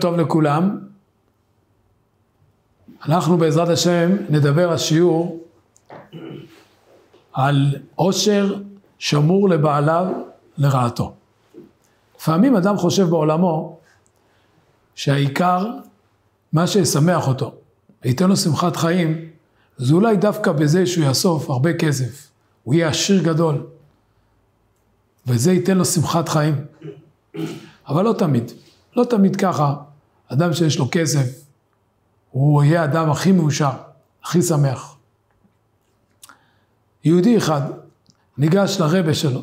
טוב לכולם. אנחנו בעזרת השם נדבר השיעור על עושר שמור לבעליו לרעתו. לפעמים אדם חושב בעולמו שהעיקר מה שישמח אותו וייתן לו שמחת חיים זה אולי דווקא בזה שהוא יאסוף הרבה כסף, הוא יהיה עשיר גדול וזה ייתן לו שמחת חיים. אבל לא תמיד. לא תמיד ככה, אדם שיש לו כסף, הוא יהיה האדם הכי מאושר, הכי שמח. יהודי אחד ניגש לרבה שלו,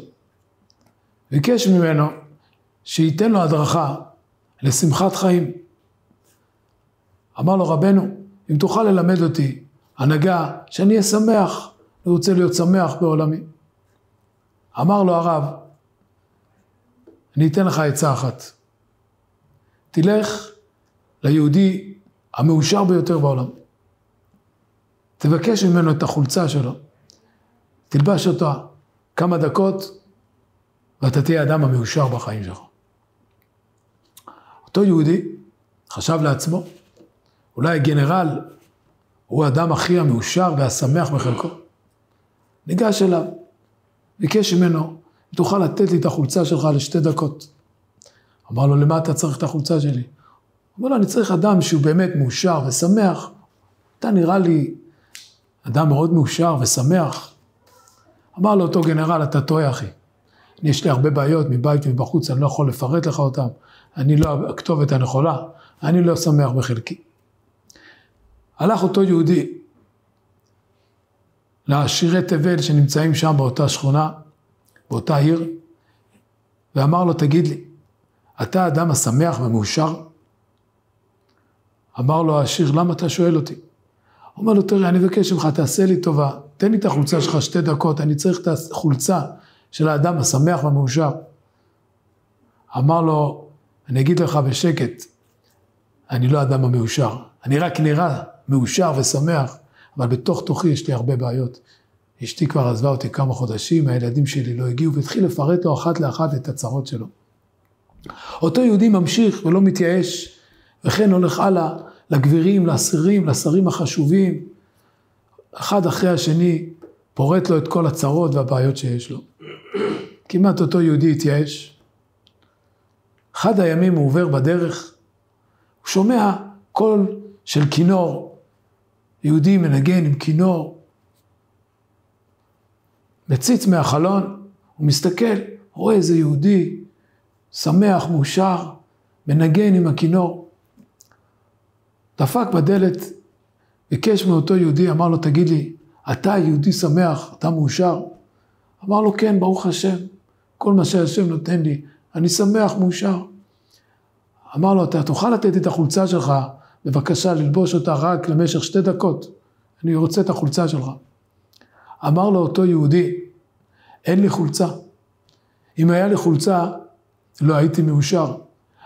ביקש ממנו שייתן לו הדרכה לשמחת חיים. אמר לו רבנו, אם תוכל ללמד אותי הנהגה שאני אהיה שמח, אני רוצה להיות שמח בעולמי. אמר לו הרב, אני אתן לך עצה אחת. תלך ליהודי המאושר ביותר בעולם. תבקש ממנו את החולצה שלו, תלבש אותה כמה דקות, ואתה תהיה האדם המאושר בחיים שלך. אותו יהודי חשב לעצמו, אולי הגנרל הוא האדם הכי המאושר והשמח בחלקו. ניגש אליו, ביקש ממנו, אם תוכל לתת לי את החולצה שלך לשתי דקות. אמר לו, למה אתה צריך את החולצה שלי? אמר לו, אני צריך אדם שהוא באמת מאושר ושמח. אתה נראה לי אדם מאוד מאושר ושמח. אמר לו אותו גנרל, אתה טועה אחי. אני יש לי הרבה בעיות מבית ומבחוץ, אני לא יכול לפרט לך אותם. אני לא הכתובת הנכונה, אני לא שמח בחלקי. הלך אותו יהודי לעשירי תבל שנמצאים שם באותה שכונה, באותה עיר, ואמר לו, תגיד לי, אתה האדם השמח והמאושר? אמר לו העשיר, למה אתה שואל אותי? אומר לו, תראה, אני מבקש ממך, תעשה לי טובה, תן לי את החולצה שלך שתי דקות, אני צריך את החולצה של האדם השמח והמאושר. אמר לו, אני אגיד לך בשקט, אני לא האדם המאושר, אני רק נראה מאושר ושמח, אבל בתוך תוכי יש לי הרבה בעיות. אשתי כבר עזבה אותי כמה חודשים, הילדים שלי לא הגיעו, והתחיל לפרט לו אחת לאחת את הצרות שלו. אותו יהודי ממשיך ולא מתייאש, וכן הולך הלאה לגבירים, לאסירים, לשרים החשובים, אחד אחרי השני, פורט לו את כל הצרות והבעיות שיש לו. כמעט אותו יהודי התייאש. אחד הימים הוא עובר בדרך, הוא שומע קול של כינור, יהודי מנגן עם כינור, מציץ מהחלון, הוא מסתכל, רואה איזה יהודי שמח, מאושר, מנגן עם הכינור. דפק בדלת, ביקש מאותו יהודי, אמר לו, תגיד לי, אתה יהודי שמח, אתה מאושר? אמר לו, כן, ברוך השם, כל מה שהשם נותן לי, אני שמח, מאושר. אמר לו, אתה תוכל לתת את החולצה שלך, בבקשה ללבוש אותה רק למשך שתי דקות, אני רוצה את החולצה שלך. אמר לו אותו יהודי, אין לי חולצה. אם היה לי חולצה, לא הייתי מאושר.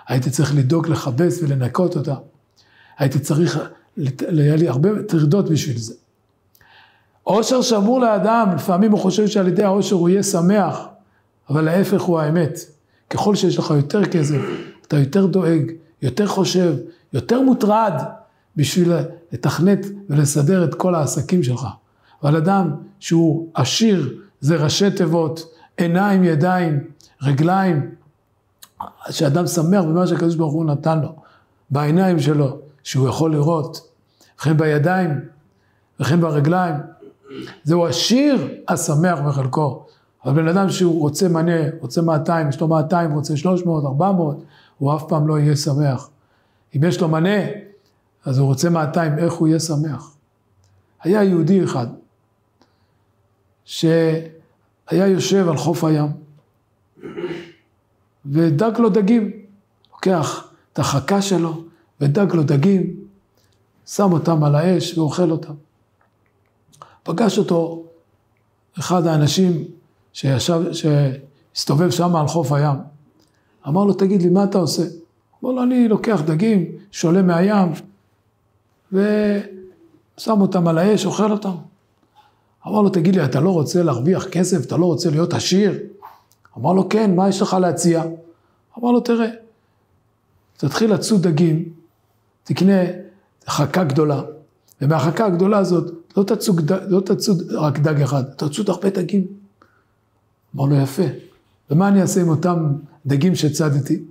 הייתי צריך לדאוג לכבס ולנקות אותה. הייתי צריך, היה לי הרבה טרדות בשביל זה. עושר שמור לאדם, לפעמים הוא חושב שעל ידי העושר הוא יהיה שמח, אבל ההפך הוא האמת. ככל שיש לך יותר כסף, אתה יותר דואג, יותר חושב, יותר מוטרד בשביל לתכנת ולסדר את כל העסקים שלך. אבל אדם שהוא עשיר, זה ראשי תיבות, עיניים, ידיים, רגליים, שאדם שמח במה שהקדוש ברוך הוא נתן לו, בעיניים שלו, שהוא יכול לראות, וכן בידיים, וכן ברגליים. זהו עשיר השמח בחלקו. אבל בן אדם שהוא רוצה מנה, רוצה 200, יש לו 200, רוצה 300, 400, הוא אף פעם לא יהיה שמח. אם יש לו מנה, אז הוא רוצה 200, איך הוא יהיה שמח? היה יהודי אחד, שהיה יושב על חוף הים, ודג לו דגים. לוקח את החכה שלו ודג לו דגים, שם אותם על האש ואוכל אותם. פגש אותו אחד האנשים שישב, שהסתובב שם על חוף הים. אמר לו, תגיד לי, מה אתה עושה? אמר לו, אני לוקח דגים, שולה מהים, ושם אותם על האש, אוכל אותם. אמר לו, תגיד לי, אתה לא רוצה להרוויח כסף? אתה לא רוצה להיות עשיר? אמר לו, כן, מה יש לך להציע? אמר לו, תראה, תתחיל לצוד דגים, תקנה חכה גדולה, ומהחכה הגדולה הזאת לא תצוד, לא תצוד רק דג אחד, תצוד הרבה דגים. אמר לו, יפה. ומה אני אעשה עם אותם דגים שצדתי?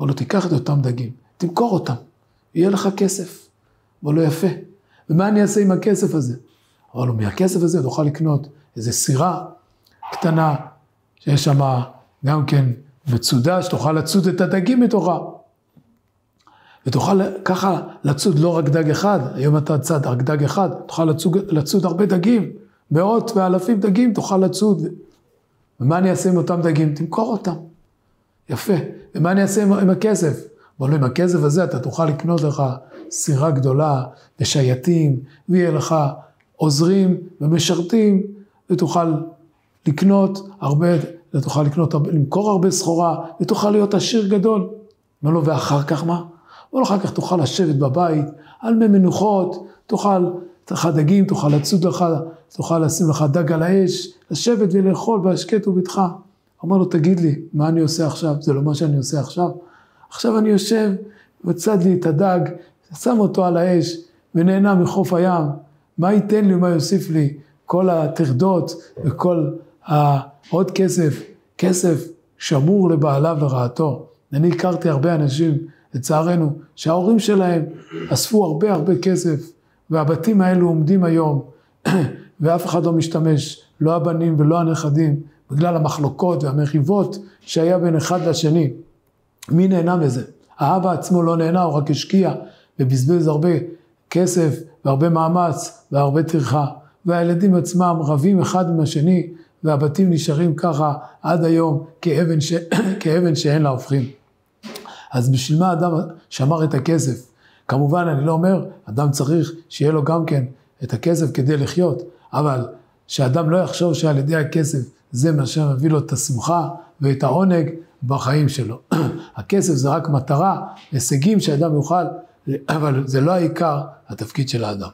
אמר לו, תיקח את אותם דגים, תמכור אותם, יהיה לך כסף. אמר לו, יפה. ומה אני אעשה עם הכסף הזה? אמר לו, מהכסף הזה תוכל לקנות איזה סירה קטנה, שיש שם גם כן מצודה, שתוכל לצוד את הדגים מתוכה. ותוכל ככה לצוד לא רק דג אחד, היום אתה צד רק דג אחד, תוכל לצוד, לצוד הרבה דגים, מאות ואלפים דגים תוכל לצוד. ומה אני אעשה עם אותם דגים? תמכור אותם. יפה. ומה אני אעשה עם, עם הכסף? אבל עם הכסף הזה אתה תוכל לקנות לך סירה גדולה ושייטים, ויהיה לך עוזרים ומשרתים, ותוכל לקנות הרבה, ותוכל לקנות, למכור הרבה סחורה, ותוכל להיות עשיר גדול. אומר לו, ואחר כך מה? אבל אחר כך תוכל לשבת בבית, על מי מנוחות, תאכל לך דגים, תוכל לצוד לך, תוכל לשים לך דג על האש, לשבת ולאכול בהשקט ובטחה. אמר לו, תגיד לי, מה אני עושה עכשיו? זה לא מה שאני עושה עכשיו. עכשיו אני יושב, בצד לי את הדג, שם אותו על האש, ונהנה מחוף הים. מה ייתן לי ומה יוסיף לי? כל הטרדות וכל העוד כסף, כסף שמור לבעליו ורעתו. אני הכרתי הרבה אנשים לצערנו, שההורים שלהם אספו הרבה הרבה כסף, והבתים האלו עומדים היום, ואף אחד לא משתמש, לא הבנים ולא הנכדים, בגלל המחלוקות והמריבות שהיה בין אחד לשני. מי נהנה מזה? האבא עצמו לא נהנה, הוא רק השקיע ובזבז הרבה כסף והרבה מאמץ והרבה טרחה. והילדים עצמם רבים אחד עם השני, והבתים נשארים ככה עד היום כאבן, ש... כאבן שאין לה הופכים. אז בשביל מה אדם שמר את הכסף? כמובן, אני לא אומר, אדם צריך שיהיה לו גם כן את הכסף כדי לחיות, אבל שאדם לא יחשוב שעל ידי הכסף זה מה שמביא לו את השמחה ואת העונג בחיים שלו. הכסף זה רק מטרה, הישגים שאדם יוכל, אבל זה לא העיקר התפקיד של האדם.